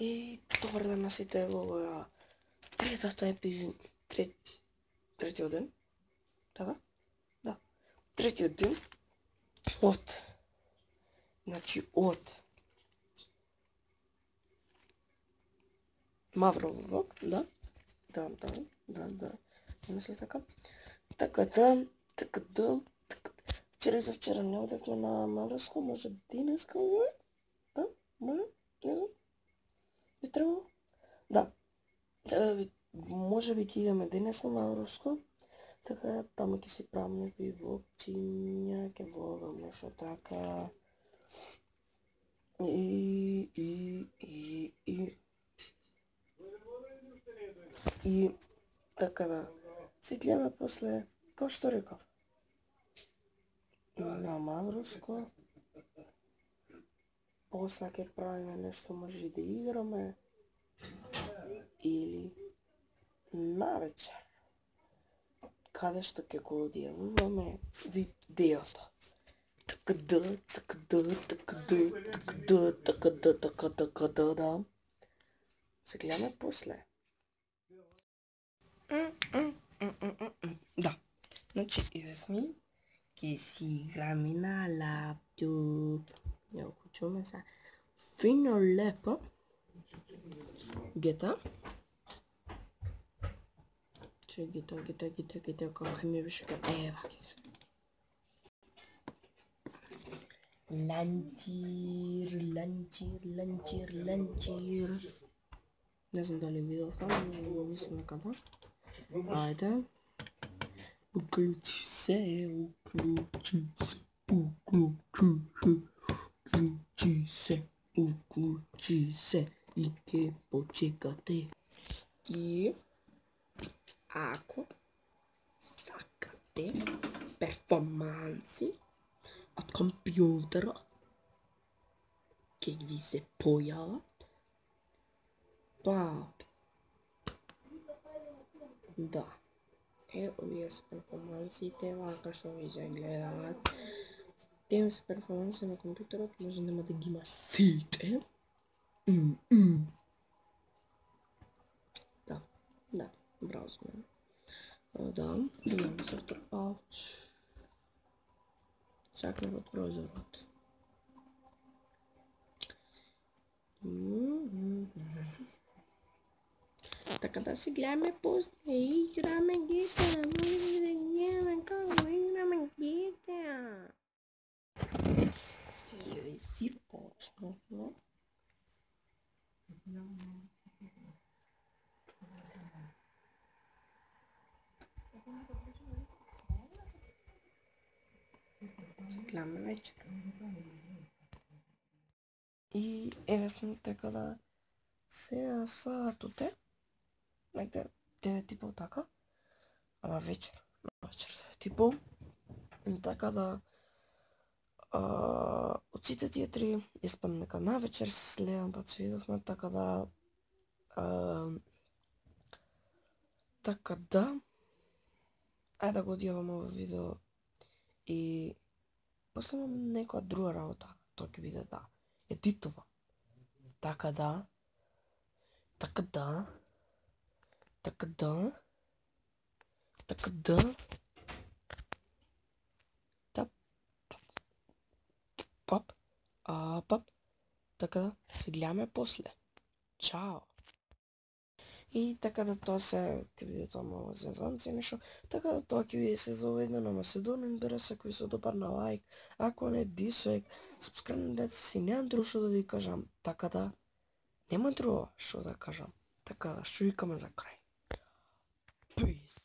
И добар ден на сите овоја третата епизод, трет, третиот ден, така? Да, третиот ден од, значи од Мавров влог, да, да, да, да, да, не мисля така. Така да, така да, така да. Вчера за вчера не одевме на Мавровско, може денеска уве? Да, може, не знам. Би? Да. Може би ќе идеме денес на Мавровско, така таму ќе си правам некои влогчиња, ќе влогам што така. И, и, и, и, и, така да, си гледаме после, како што реков, на Мавровско, после ќе правиме нешто може да играме, или навечер, каде што ќе го одјавуваме видеото. Така да, така да, така да, така да, така да, така така да, да. Се гледаме после. Да. Значи, ми, ќе си играме на лаптоп. Ја уклучуваме се. Фино лепо. Гета. Че гета, гета, гета, гета, како ми беше Ева, гета. Ланчир, ланчир, ланчир, ланчир. Не знам дали видов таму, но мислам дека ке почекате. И ако сакате перформанси од компјутерот, ќе ви се појават папи. Да. Е, овие се перформансите, вака што ви се гледаат. Тем се перформанси на компјутерот, може нема да ги има сите. Да. Да, гледаме се втор. Ауч. Сакнав од прозорот. Така да си гледаме после и играме GTA. Може да гледаме како играме GTA. И си почнахме. Гледаме вечер. И еве сме така да сега саатот е негде 9 и пол така, ама вечер, вечер 9 и пол. Така да а, од сите тие три нека на вечер, следен пат се видовме, така да а, така да. Ајде да го одјавам ово видео и после имам некоја друга работа, тоа ќе биде да. Едитувам. Така да, така да, така да, така да, да, пап, а, пап, така да, се гледаме после. Чао! И така да тоа се, ќе биде тоа малку зазанце нешто, така да тоа ќе биде се за овој ден, ама се донем бера се кој на лайк, ако не дисоек, субскрабнете си, немам друго што да ви кажам, така да, нема друго што да кажам, така да, што викаме за крај. Peace.